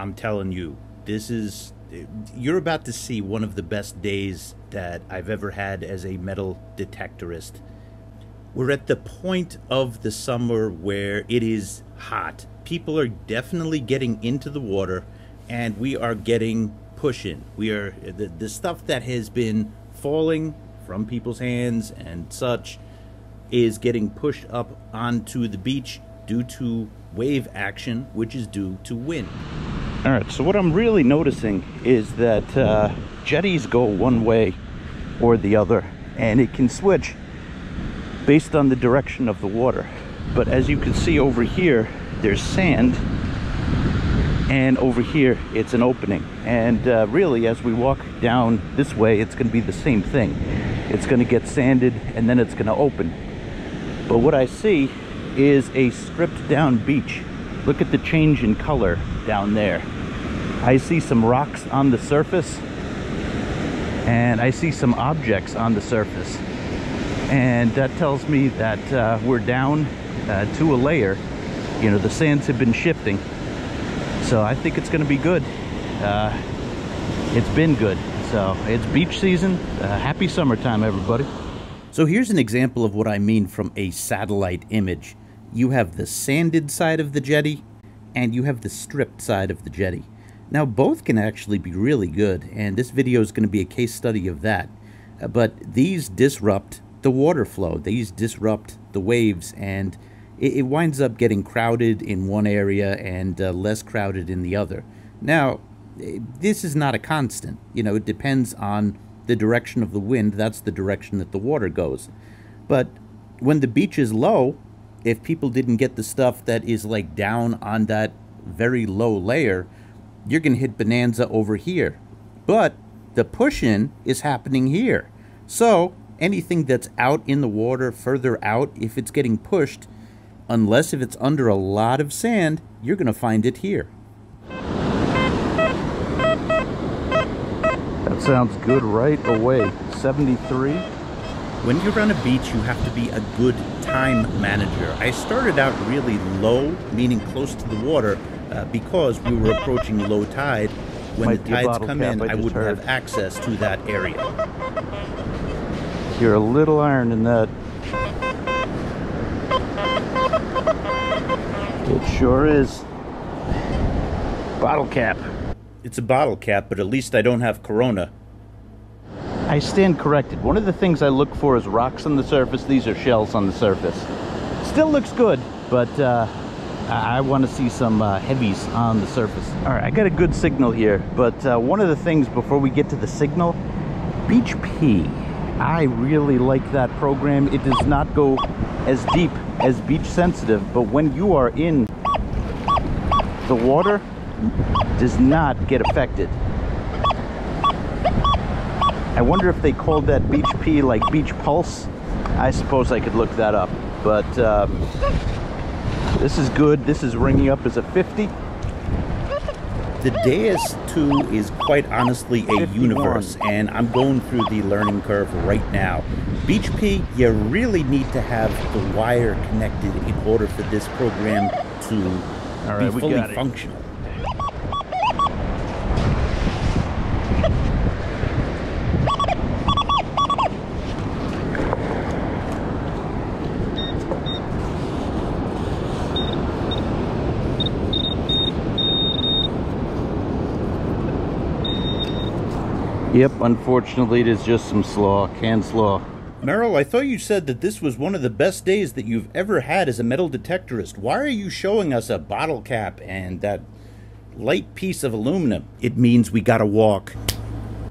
I'm telling you, this is you're about to see one of the best days that I've ever had as a metal detectorist. We're at the point of the summer where it is hot. People are definitely getting into the water and we are getting pushing. We are the, the stuff that has been falling from people's hands and such is getting pushed up onto the beach due to wave action, which is due to wind. All right, so what I'm really noticing is that uh, jetties go one way or the other, and it can switch based on the direction of the water. But as you can see over here, there's sand, and over here, it's an opening. And uh, really, as we walk down this way, it's gonna be the same thing. It's gonna get sanded, and then it's gonna open. But what I see is a stripped down beach. Look at the change in color down there. I see some rocks on the surface and I see some objects on the surface. And that tells me that uh, we're down uh, to a layer. You know, the sands have been shifting. So I think it's gonna be good. Uh, it's been good. So it's beach season. Uh, happy summertime, everybody. So here's an example of what I mean from a satellite image you have the sanded side of the jetty and you have the stripped side of the jetty. Now both can actually be really good and this video is going to be a case study of that. Uh, but these disrupt the water flow. These disrupt the waves and it, it winds up getting crowded in one area and uh, less crowded in the other. Now, eh, this is not a constant. You know, it depends on the direction of the wind. That's the direction that the water goes. But when the beach is low, if people didn't get the stuff that is like down on that very low layer, you're going to hit bonanza over here. But the push in is happening here. So anything that's out in the water further out, if it's getting pushed, unless if it's under a lot of sand, you're going to find it here. That sounds good right away. 73. When you're on a beach, you have to be a good time manager. I started out really low, meaning close to the water, uh, because we were approaching low tide. When Might the tides come in, I, I wouldn't heard. have access to that area. You're a little iron in that. It sure is. Bottle cap. It's a bottle cap, but at least I don't have Corona. I stand corrected. One of the things I look for is rocks on the surface. These are shells on the surface. Still looks good, but uh, I want to see some uh, heavies on the surface. All right, I got a good signal here, but uh, one of the things before we get to the signal, Beach P. I really like that program. It does not go as deep as Beach Sensitive, but when you are in the water, does not get affected. I wonder if they called that Beach P like Beach Pulse. I suppose I could look that up. But um, this is good. This is ringing up as a 50. The Deus 2 is quite honestly a 51. universe, and I'm going through the learning curve right now. Beach P, you really need to have the wire connected in order for this program to be fully functional. Yep, unfortunately it is just some slaw, canned slaw. Merrill, I thought you said that this was one of the best days that you've ever had as a metal detectorist. Why are you showing us a bottle cap and that light piece of aluminum? It means we gotta walk.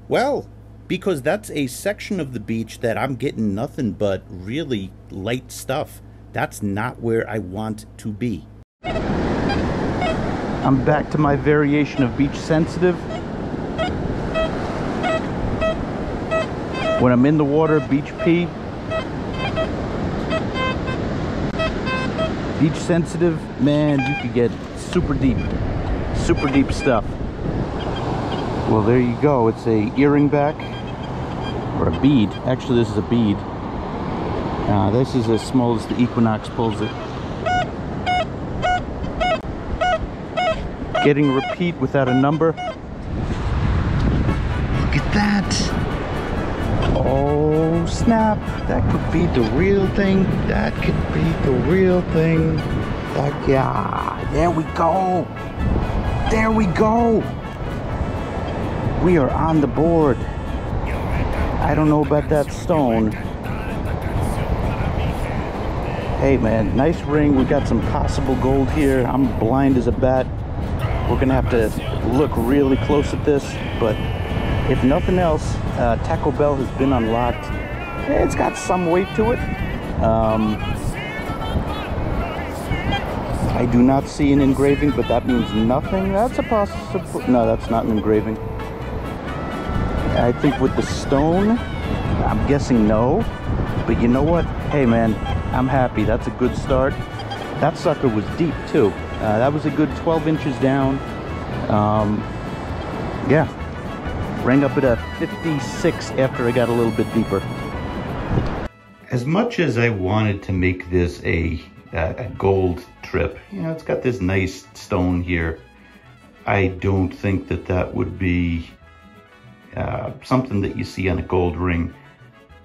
Well, because that's a section of the beach that I'm getting nothing but really light stuff. That's not where I want to be. I'm back to my variation of beach sensitive. When I'm in the water, beach P. Beach sensitive, man, you could get super deep, super deep stuff. Well, there you go. It's a earring back or a bead. Actually, this is a bead. Uh, this is as small as the Equinox pulls it. Getting repeat without a number. Snap. That could be the real thing. That could be the real thing. That, yeah. There we go. There we go. We are on the board. I don't know about that stone. Hey man, nice ring. We got some possible gold here. I'm blind as a bat. We're gonna have to look really close at this, but if nothing else, uh, Taco Bell has been unlocked. It's got some weight to it. Um, I do not see an engraving, but that means nothing. That's a possible. No, that's not an engraving. I think with the stone, I'm guessing no. But you know what? Hey man, I'm happy. That's a good start. That sucker was deep too. Uh, that was a good 12 inches down. Um, yeah, rang up at a 56 after I got a little bit deeper. As much as I wanted to make this a, a gold trip, you know, it's got this nice stone here. I don't think that that would be uh, something that you see on a gold ring.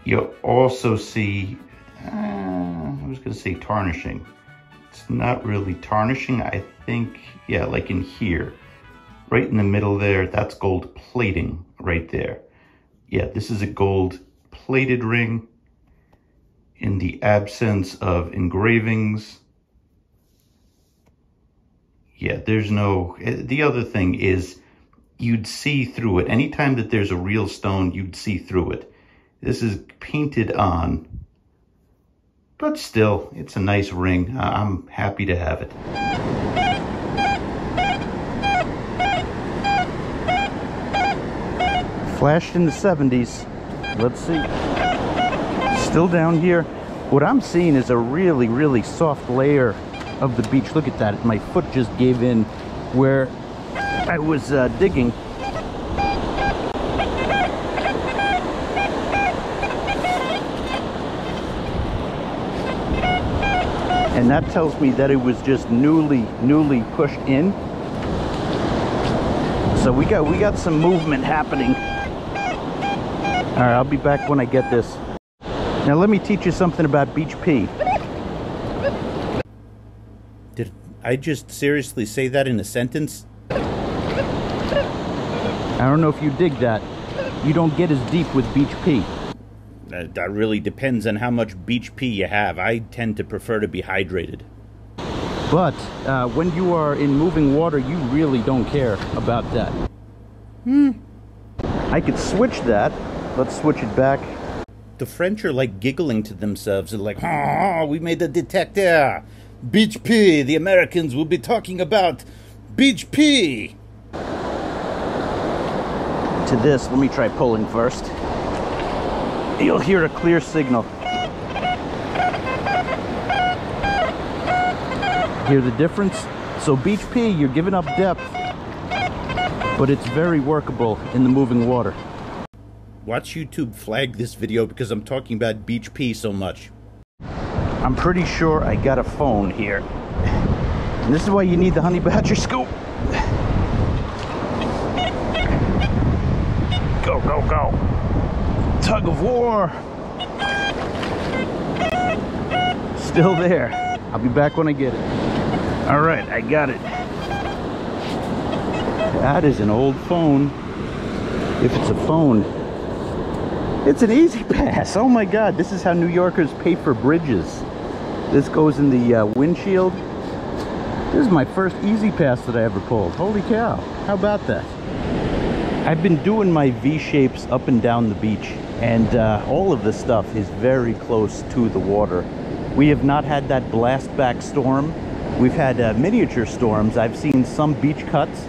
You also see uh, I was going to say tarnishing. It's not really tarnishing. I think, yeah, like in here, right in the middle there, that's gold plating right there. Yeah, this is a gold plated ring in the absence of engravings. Yeah, there's no, eh, the other thing is you'd see through it. Anytime that there's a real stone, you'd see through it. This is painted on but still, it's a nice ring. I'm happy to have it. Flashed in the 70s. Let's see. Still down here. What I'm seeing is a really, really soft layer of the beach. Look at that. My foot just gave in where I was uh, digging. and that tells me that it was just newly newly pushed in so we got we got some movement happening all right i'll be back when i get this now let me teach you something about beach pee did i just seriously say that in a sentence i don't know if you dig that you don't get as deep with beach pee that, that really depends on how much beach pee you have. I tend to prefer to be hydrated. But uh, when you are in moving water, you really don't care about that. Hmm. I could switch that. Let's switch it back. The French are like giggling to themselves. They're like, oh, we made a detector. Beach P. The Americans will be talking about beach P. To this, let me try pulling first you'll hear a clear signal. Hear the difference? So Beach P, you're giving up depth, but it's very workable in the moving water. Watch YouTube flag this video because I'm talking about Beach Pee so much. I'm pretty sure I got a phone here. And this is why you need the Honey Badger scoop. Go, go, go tug of war. Still there. I'll be back when I get it. All right, I got it. That is an old phone. If it's a phone, it's an easy pass. Oh my God, this is how New Yorkers pay for bridges. This goes in the uh, windshield. This is my first E-ZPass that I ever pulled. Holy cow, how about that? I've been doing my V-shapes up and down the beach and uh, all of this stuff is very close to the water. We have not had that blast back storm. We've had uh, miniature storms. I've seen some beach cuts,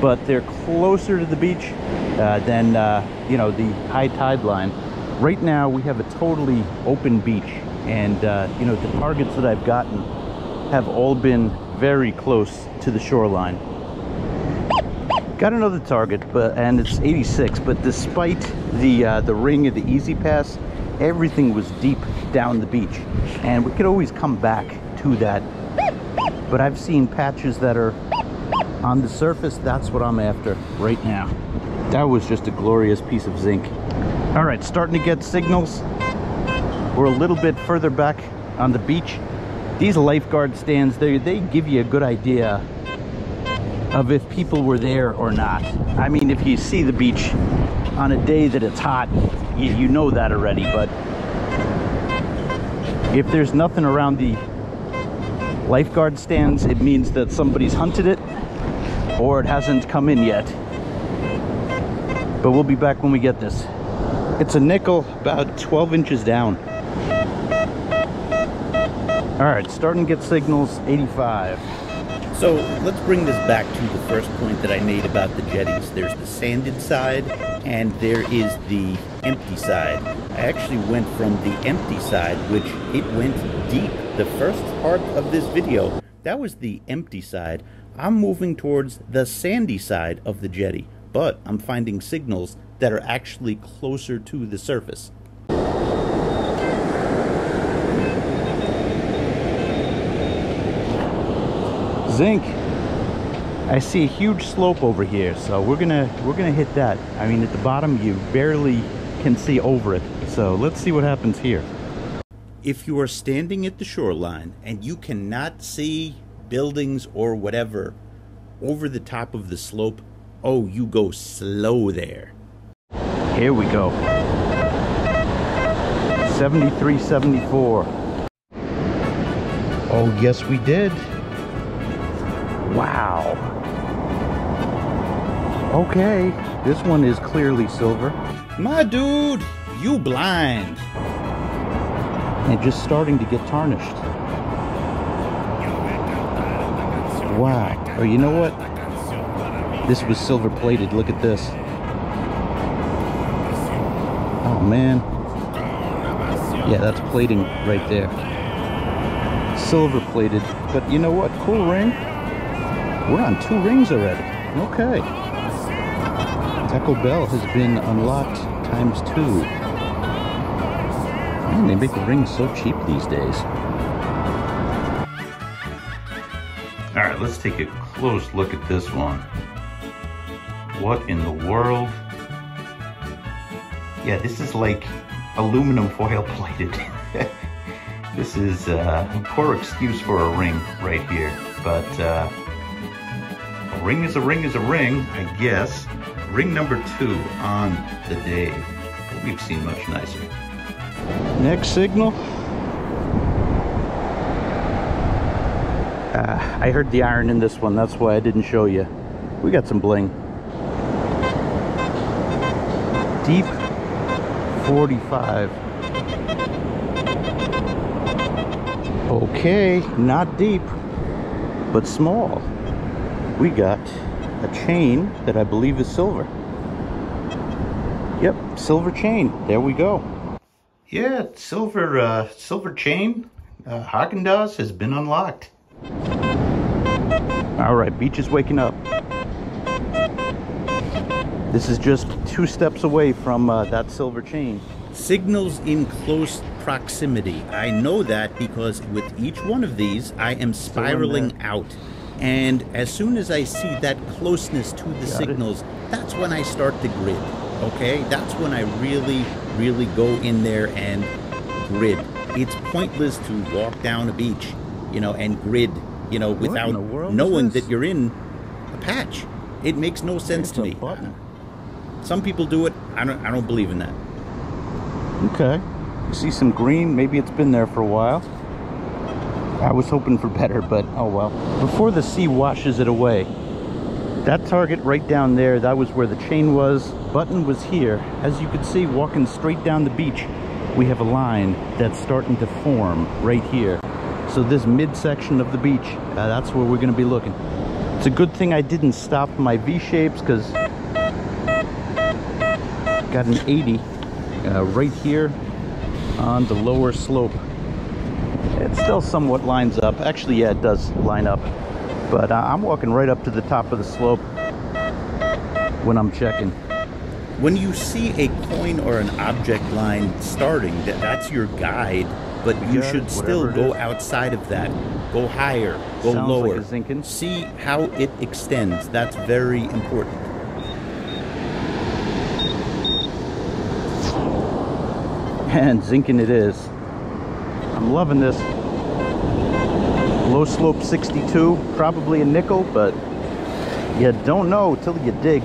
but they're closer to the beach uh, than, uh, you know, the high tide line. Right now, we have a totally open beach, and, uh, you know, the targets that I've gotten have all been very close to the shoreline. Got another target, but and it's 86. But despite the uh, the ring of the E-ZPass, everything was deep down the beach, and we could always come back to that. But I've seen patches that are on the surface, that's what I'm after right now. That was just a glorious piece of zinc. All right, starting to get signals. We're a little bit further back on the beach. These lifeguard stands, they, they give you a good idea of if people were there or not. I mean, if you see the beach on a day that it's hot, you, you know that already, but if there's nothing around the lifeguard stands, it means that somebody's hunted it or it hasn't come in yet. But we'll be back when we get this. It's a nickel about 12 inches down. All right, starting to get signals 85. So let's bring this back to the first point that I made about the jetties. There's the sanded side and there is the empty side. I actually went from the empty side, which it went deep. The first part of this video, that was the empty side. I'm moving towards the sandy side of the jetty, but I'm finding signals that are actually closer to the surface. Zinc. I see a huge slope over here, so we're gonna we're gonna hit that. I mean, at the bottom you barely can see over it. So let's see what happens here. If you are standing at the shoreline and you cannot see buildings or whatever over the top of the slope, oh, you go slow there. Here we go. 7374. Oh, yes, we did. Wow. Okay, this one is clearly silver. My dude, you blind. And just starting to get tarnished. Wow. Oh, you know what? This was silver plated. Look at this. Oh, man. Yeah, that's plating right there. Silver plated. But you know what? Cool ring. We're on two rings already. Okay. Taco Bell has been unlocked times two. Man, they make the rings so cheap these days. All right, let's take a close look at this one. What in the world? Yeah, this is like aluminum foil plated. this is uh, a poor excuse for a ring right here, but uh, a ring is a ring is a ring, I guess. Ring number two on the day. We've seen much nicer. Next signal. Uh, I heard the iron in this one, that's why I didn't show you. We got some bling. Deep 45. Okay, not deep, but small we got a chain that I believe is silver. Yep, silver chain. There we go. Yeah, silver uh, silver chain. Uh, Haagen-Dazs has been unlocked. All right, beach is waking up. This is just two steps away from uh, that silver chain. Signals in close proximity. I know that because with each one of these, I am spiraling out. And as soon as I see that closeness to the Got signals, it. that's when I start to grid. Okay? That's when I really, really go in there and grid. It's pointless to walk down a beach, you know, and grid, you know, without knowing that you're in a patch. It makes no sense to me. Button. Some people do it. I don't I don't believe in that. Okay. You see some green, maybe it's been there for a while. I was hoping for better, but oh well. Before the sea washes it away, that target right down there, that was where the chain was. Button was here. As you can see, walking straight down the beach, we have a line that's starting to form right here. So this midsection of the beach, uh, that's where we're gonna be looking. It's a good thing I didn't stop my V-shapes because got an 80 uh, right here on the lower slope it still somewhat lines up. Actually, yeah, it does line up. But uh, I'm walking right up to the top of the slope when I'm checking. When you see a coin or an object line starting, that, that's your guide but you got should still go outside of that. Go higher, go Sounds like lower. a See how it extends. That's very important. And zinking it is. I'm loving this. Low slope 62, probably a nickel, but you don't know till you dig.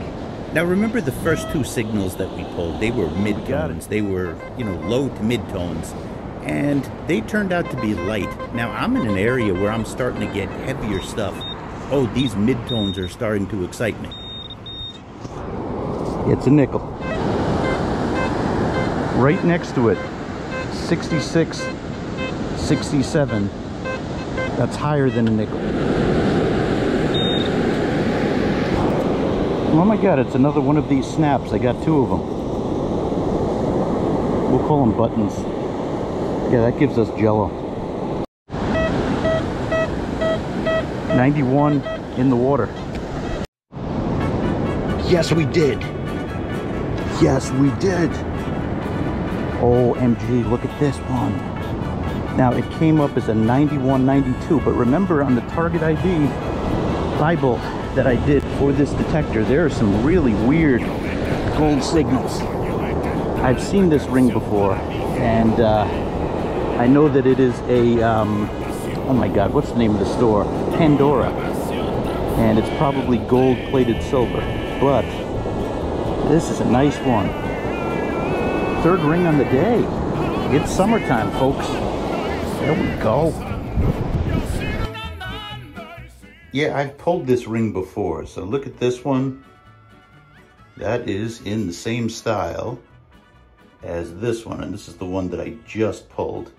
Now remember the first two signals that we pulled, they were mid-tones. They were, you know, low to mid-tones. And they turned out to be light. Now I'm in an area where I'm starting to get heavier stuff. Oh, these mid-tones are starting to excite me. It's a nickel. Right next to it, 66, 67. That's higher than a nickel. Oh my god, it's another one of these snaps. I got two of them. We'll call them buttons. Yeah, that gives us jello. 91 in the water. Yes, we did. Yes, we did. OMG, look at this one. Now, it came up as a 9192, but remember on the Target ID Bible that I did for this detector, there are some really weird gold signals. I've seen this ring before, and uh, I know that it is a, um, oh my God, what's the name of the store? Pandora. And it's probably gold-plated silver, but this is a nice one. Third ring on the day. It's summertime, folks. There we go. Yeah, I've pulled this ring before, so look at this one. That is in the same style as this one, and this is the one that I just pulled.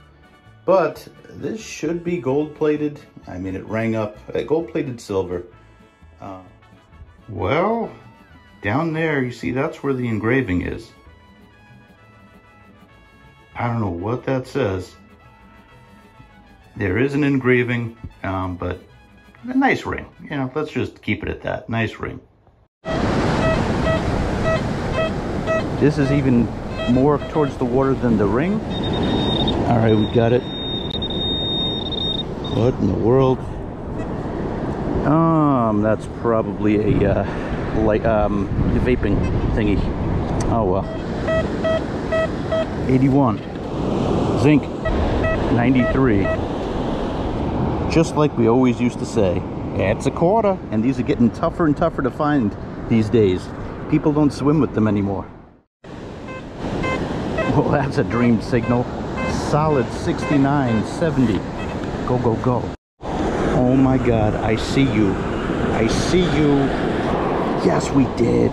But this should be gold-plated. I mean, it rang up, uh, gold-plated silver. Uh, well, down there, you see, that's where the engraving is. I don't know what that says. There is an engraving, um, but a nice ring. You know, let's just keep it at that. Nice ring. This is even more towards the water than the ring. All right, we got it. What in the world? Um, that's probably a uh, like um vaping thingy. Oh well. 81. Zinc. 93. Just like we always used to say, it's a quarter. And these are getting tougher and tougher to find these days. People don't swim with them anymore. Well, that's a dream signal. Solid 69, 70. Go, go, go. Oh my God, I see you. I see you. Yes, we did.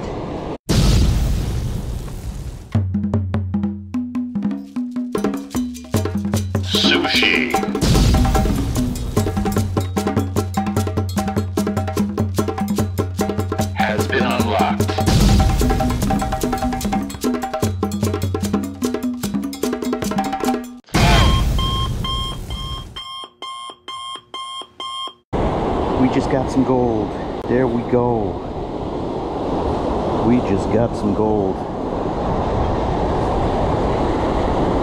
Got some gold.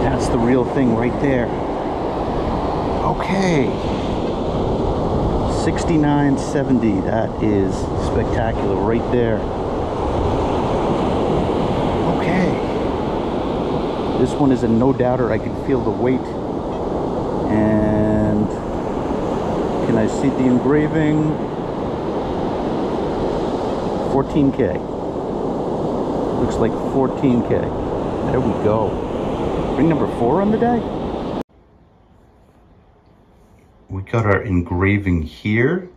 That's the real thing right there. Okay. 6970. That is spectacular right there. Okay. This one is a no doubter. I can feel the weight. And can I see the engraving? 14K. Looks like 14K. There we go. Ring number four on the day? We got our engraving here.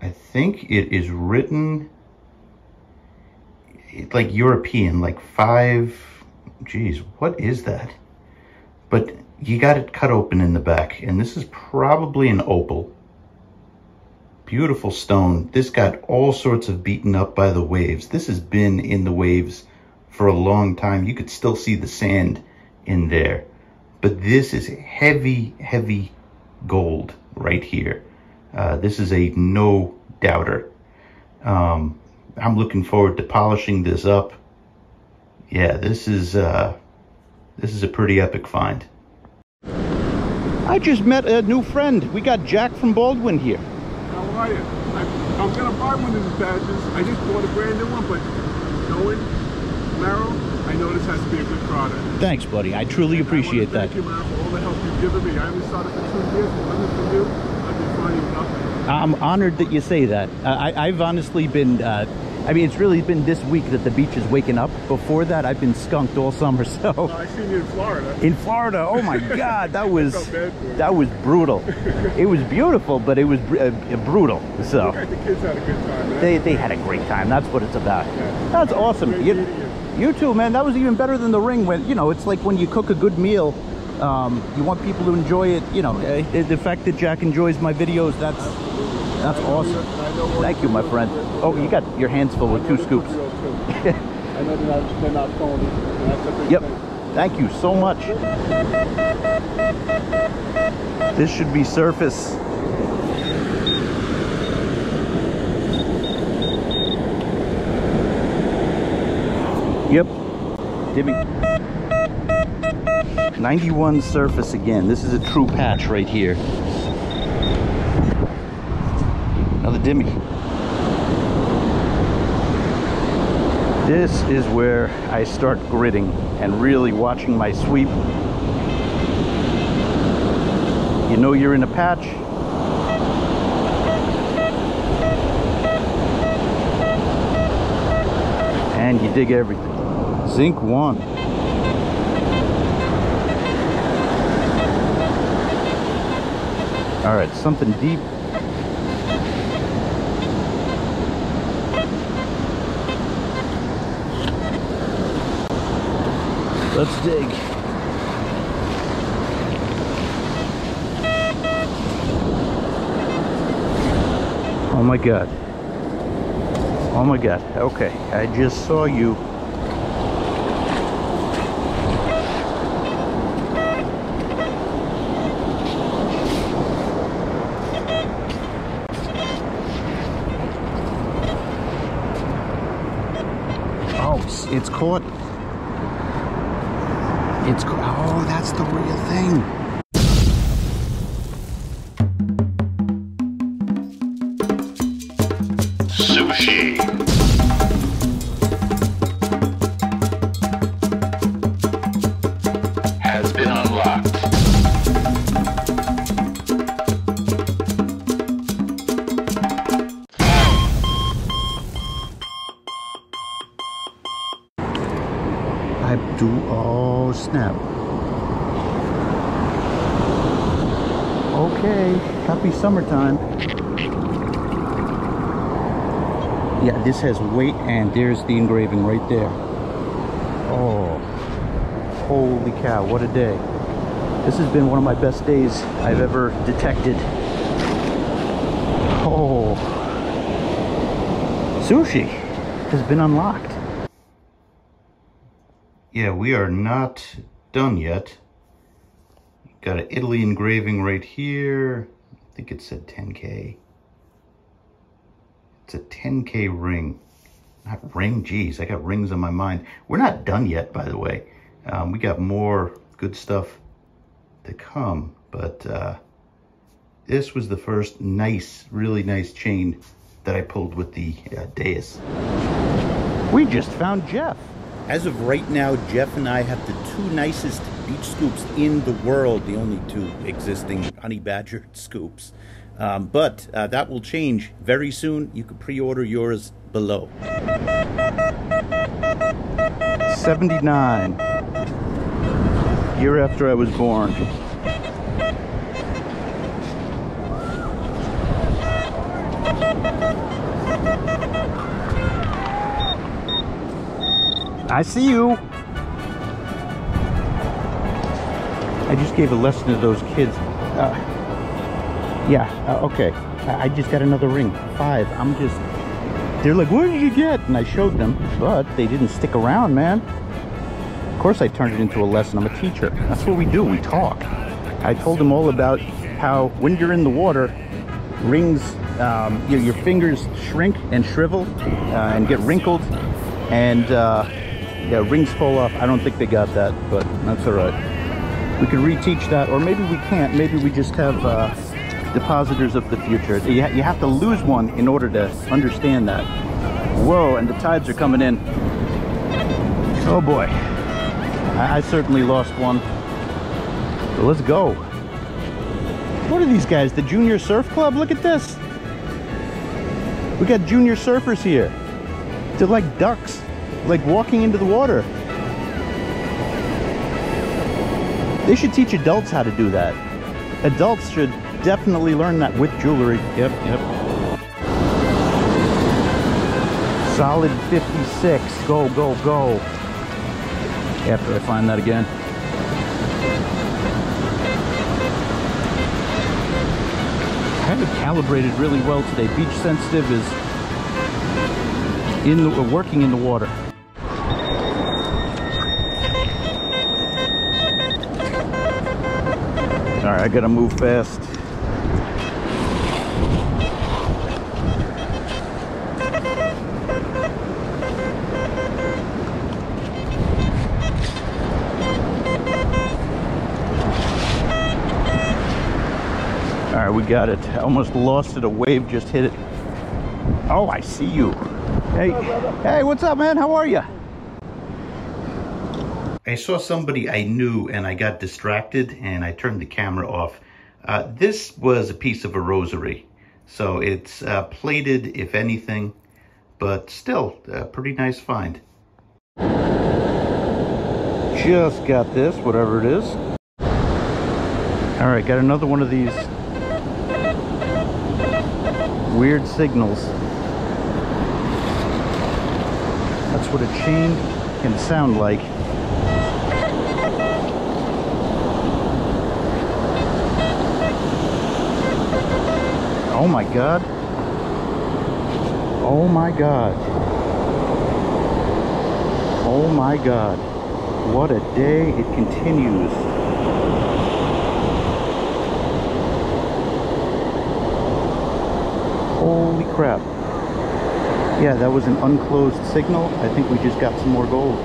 I think it is written like European, like five, geez, what is that? But you got it cut open in the back, and this is probably an opal. Beautiful stone. This got all sorts of beaten up by the waves. This has been in the waves for a long time. You could still see the sand in there. But this is heavy, heavy gold right here. Uh, this is a no doubter. Um, I'm looking forward to polishing this up. Yeah, this is uh, This is a pretty epic find. I just met a new friend. We got Jack from Baldwin here. Are you? I, I'm gonna buy one of these badges. I just bought a brand new one, but knowing Merrill, I know this has to be a good product. Thanks, buddy. I truly appreciate I that. Thank you, Merrill, for all the help you've given me. I only started for two years. If it wasn't for you, I'd be finding nothing. I'm honored that you say that. Uh, I, I've honestly been, uh, I mean, it's really been this week that the beach is waking up. Before that, I've been skunked all summer, so. I seen you in Florida. In Florida, oh my God, that was, felt bad for you. that was brutal. It was beautiful, but it was br- uh, brutal, so. the kids had a good time, man. They, they had a great time. That's what it's about. Yeah. That's awesome. You, you too, man. That was even better than the ring. When you know, it's like when you cook a good meal. Um, you want people to enjoy it. You know, uh, the fact that Jack enjoys my videos. That's that's awesome. Thank you, my friend. Oh, you got your hands full with two scoops. Yep. Thank you so much. This should be surface. Yep. Dimmy. 91 surface again. This is a true patch right here. Another Dimmy. This is where I start gridding and really watching my sweep. You know you're in a patch. And you dig everything. Zinc one. All right, something deep. Let's dig. Oh my god. Oh my god. Okay, I just saw you. Oh, it's- caught. It's ca- the real thing. Has weight, and there's the engraving right there. Oh, holy cow! What a day! This has been one of my best days I've ever detected. Oh, sushi has been unlocked. Yeah, we are not done yet. Got an Italy engraving right here. I think it said 10K. It's a 10K ring. Not ring, geez, I got rings on my mind. We're not done yet, by the way. Um, we got more good stuff to come, but uh, this was the first nice, really nice chain that I pulled with the uh, Deus. We just found Jeff. As of right now, Jeff and I have the two nicest beach scoops in the world, the only two existing honey badger scoops. Um, but uh, that will change very soon. You can pre order yours below. 79. Year after I was born. I see you. I just gave a lesson to those kids. Uh, yeah, uh, okay. I, I just got another ring. Five. I'm just. They're like, what did you get? And I showed them, but they didn't stick around, man. Of course, I turned it into a lesson. I'm a teacher. That's what we do. We talk. I told them all about how when you're in the water, rings, um, your, your fingers shrink and shrivel uh, and get wrinkled, and uh, Yeah, rings fall off. I don't think they got that, but that's all right. We could reteach that, or maybe we can't. Maybe we just have uh, depositors of the future. You, you have to lose one in order to understand that. Whoa, and the tides are coming in. Oh boy. I, I certainly lost one. So let's go. What are these guys? The Junior Surf Club? Look at this. We got junior surfers here. They're like ducks, like walking into the water. They should teach adults how to do that. Adults should definitely learn that with jewelry. Yep, yep. Solid 56. Go, go, go. After I find that again. I have it calibrated really well today. Beach sensitive is in the, uh, working in the water. All right, I gotta move fast. Got it. I almost lost it. A wave just hit it. Oh, I see you. Hey, hey, what's up, man? How are you? I saw somebody I knew and I got distracted and I turned the camera off. Uh, this was a piece of a rosary. So it's uh, plated, if anything, but still a pretty nice find. Just got this, whatever it is. All right, got another one of these weird signals. That's what a chain can sound like. Oh my god. Oh my god. Oh my god. What a day it continues. Holy crap. Yeah, that was an unclosed signal. I think we just got some more gold.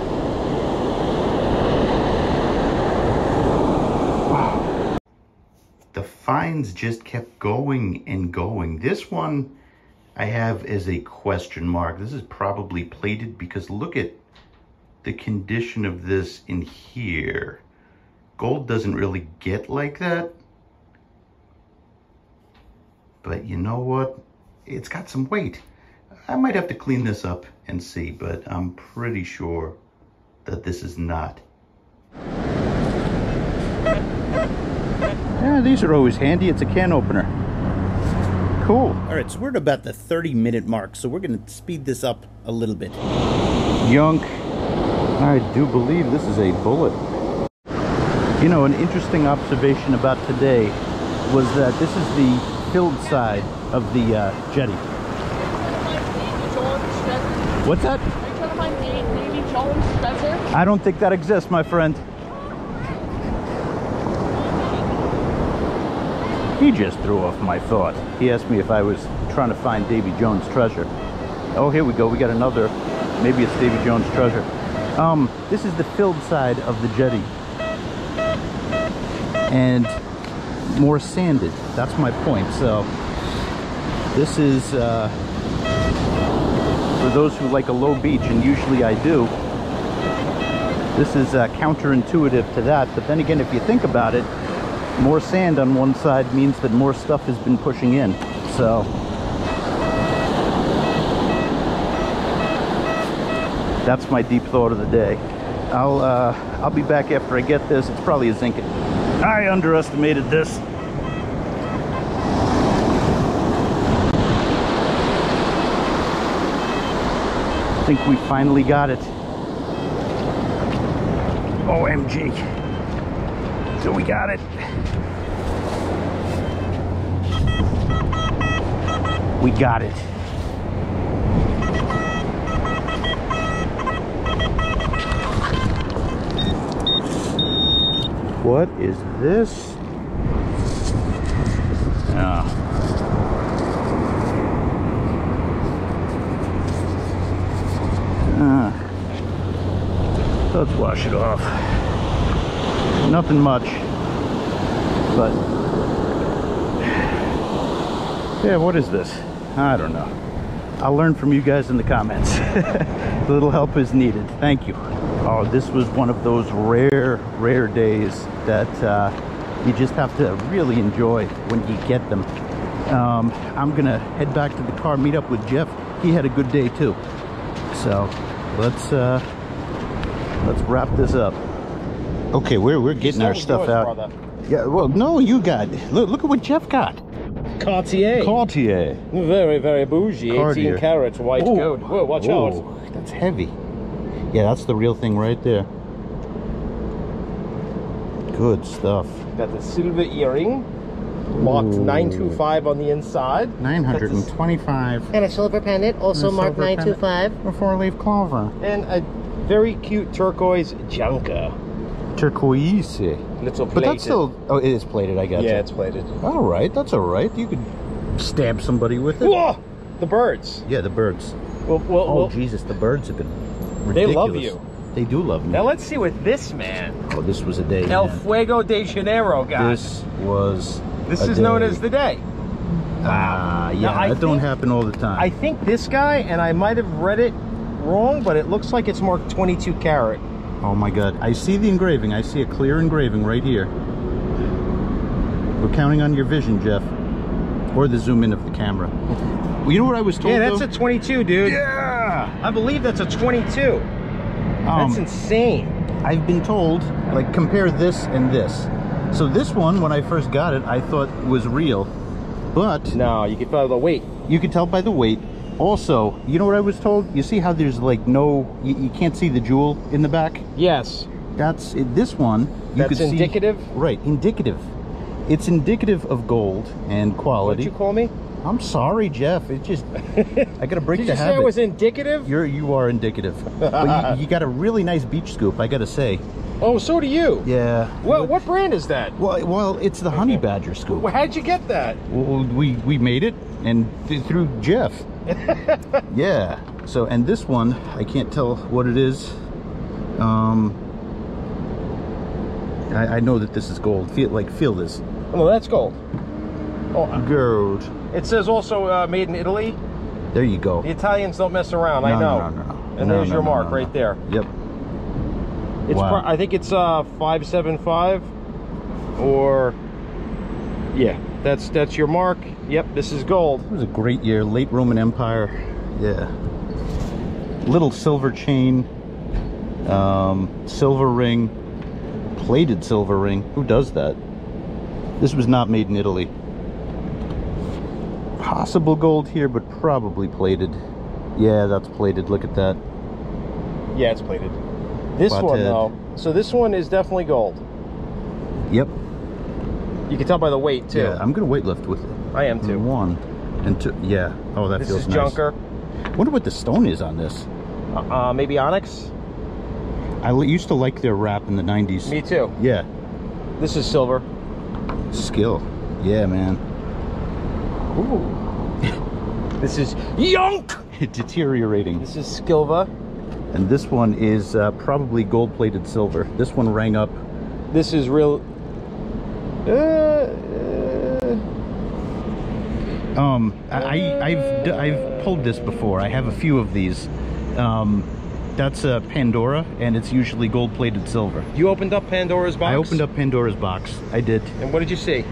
Wow. The finds just kept going and going. This one I have as a question mark. This is probably plated because look at the condition of this in here. Gold doesn't really get like that. But you know what? It's got some weight. I might have to clean this up and see, but I'm pretty sure that this is not. Yeah, these are always handy. It's a can opener. Cool. All right, so we're at about the 30 minute mark, so we're going to speed this up a little bit. Yunk. I do believe this is a bullet. You know, an interesting observation about today was that this is the filled side of the uh, jetty. What's that? I don't think that exists, my friend. He just threw off my thought. He asked me if I was trying to find Davy Jones' treasure. Oh, here we go. We got another. Maybe it's Davy Jones' treasure. Um, this is the filled side of the jetty. And more sanded. That's my point. So this is uh, for those who like a low beach, and usually I do. This is uh, counterintuitive to that, but then again, if you think about it, more sand on one side means that more stuff has been pushing in. So that's my deep thought of the day. I'll uh, I'll be back after I get this. It's probably a zinc. I underestimated this. I think we finally got it. OMG. So we got it. We got it. What is this? Oh. Ah. Let's wash it off. Nothing much, but yeah, what is this? I don't know. I'll learn from you guys in the comments. A little help is needed. Thank you. Oh, this was one of those rare, rare days that uh, you just have to really enjoy when you get them. Um, I'm gonna head back to the car, meet up with Jeff. He had a good day too. So let's uh, let's wrap this up. Okay, we're we're getting our stuff out. Yeah, well, no, you got. Look, look at what Jeff got. Cartier. Cartier. very, very bougie. Cartier. 18 carat white gold. Whoa, watch Whoa, out. That's heavy. Yeah, that's the real thing right there. Good stuff. Got the silver earring. Marked Ooh. 925 on the inside. 925 And a silver pendant, also And marked 925. a four-leaf clover. And a very cute turquoise junker. Turquoise. Little plated. But that's still. Oh, it is plated. I guess. Yeah, you. it's plated. All right, that's all right. You could stab somebody with it. Whoa! The birds. Yeah, the birds. Well, well, Oh well, Jesus, the birds have been. They love you. They do love me. now let's see what this man, oh, this was a day. El man. Fuego de Janeiro, got. This was. This a is known as the day. Ah, yeah, Now, I that don't happen all the time. I think this guy, and I might have read it wrong, but it looks like it's marked 22 carat. Oh my god. I see the engraving. I see a clear engraving right here. We're counting on your vision, Jeff. Or the zoom in of the camera. Well, you know what I was told? Yeah, that's though? a 22, dude. Yeah! I believe that's a 22. That's Um, insane. I've been told, like, compare this and this. So this one, when I first got it, I thought was real. But No, you can follow the weight. you could tell by the weight. Also, you know what I was told? You see how there's like no, you, you can't see the jewel in the back? Yes. That's this one. You That's see- indicative? right, indicative. It's indicative of gold and quality. What'd you call me? I'm sorry, Jeff. It just I gotta break Did the you say habit. I was indicative? You're you are indicative, but you, you got a really nice beach scoop. I gotta say. Oh, so do you. Yeah. What, what brand is that? Well, well, it's the honey badger scoop. Well, How'd you get that? Well, we we made it, and th- through Jeff. yeah. So, and this one, I can't tell what it is. Um, I, I know that this is gold. Feel like feel this Oh, that's gold. Oh, gold. It says also uh, made in Italy. There you go. The Italians don't mess around. I know. no, no, no. And No, there's no, your no, mark no, no. right there. Yep. It's Wow. I think it's uh 575 or yeah, that's that's your mark. Yep, this is gold. It was a great year. Late Roman Empire. Yeah. Little silver chain. Um, silver ring. Plated silver ring. Who does that? This was not made in Italy. Possible gold here, but probably plated. Yeah, that's plated. Look at that. Yeah, it's plated. This one though. So this one is definitely gold. Yep. You can tell by the weight too. Yeah, I'm gonna weight lift with it. I am too. One and two. Yeah. Oh, that This feels is nice. junker. Wonder what the stone is on this. Uh, maybe onyx. I used to like their rap in the 90s. Me too. Yeah. This is silver. Skill. Yeah, man. This is yonk. Deteriorating. This is skilva. And this one is uh, probably gold-plated silver. This one rang up. This is real. Uh, uh, Um, I, I've I've pulled this before. I have a few of these. Um, that's a Pandora, and it's usually gold-plated silver. you opened up Pandora's box. I opened up Pandora's box. I did. And what did you see?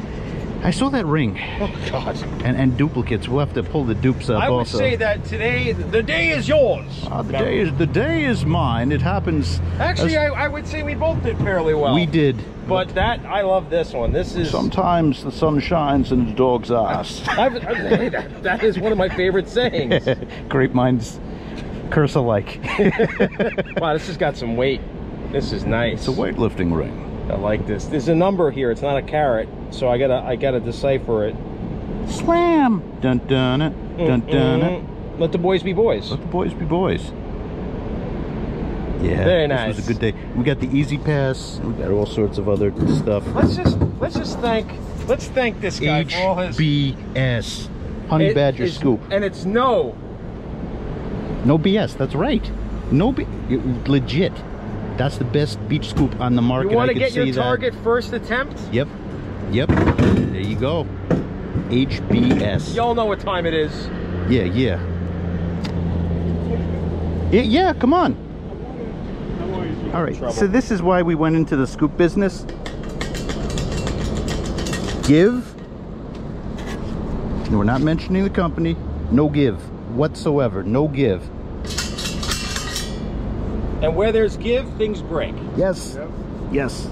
I saw that ring Oh God. and, and duplicates. We'll have to pull the dupes up I would also. say that today, the day is yours. Ah, the day is the day is mine. It happens. Actually, I, I would say we both did fairly well. we did. But that, I love this one. This is. Sometimes the sun shines in the dog's ass. I've, I've, that, that is one of my favorite sayings. Great minds curse alike. wow, this has got some weight. This is nice. it's a weightlifting ring. I like this. There's a number here. It's not a carat, so I gotta I gotta decipher it. Slam! Dun dun it. Dun dun it. Mm, Let the boys be boys. Let the boys be boys. Yeah, Very This nice. was a good day. We got the E-ZPass. We got all sorts of other stuff. Let's just let's just thank let's thank this guy for all his HBS. Honey It Badger Scoop. and it's no. No BS. That's right. No B. Legit. That's the best beach scoop on the market. You want to get your say that. target first attempt? Yep. Yep. There you go. HBS. Y'all know what time it is. Yeah, yeah. Yeah, yeah, come on. All right. So this is why we went into the scoop business. Give. We're not mentioning the company. No give whatsoever. No give. And where there's give, things break. Yes. Yes.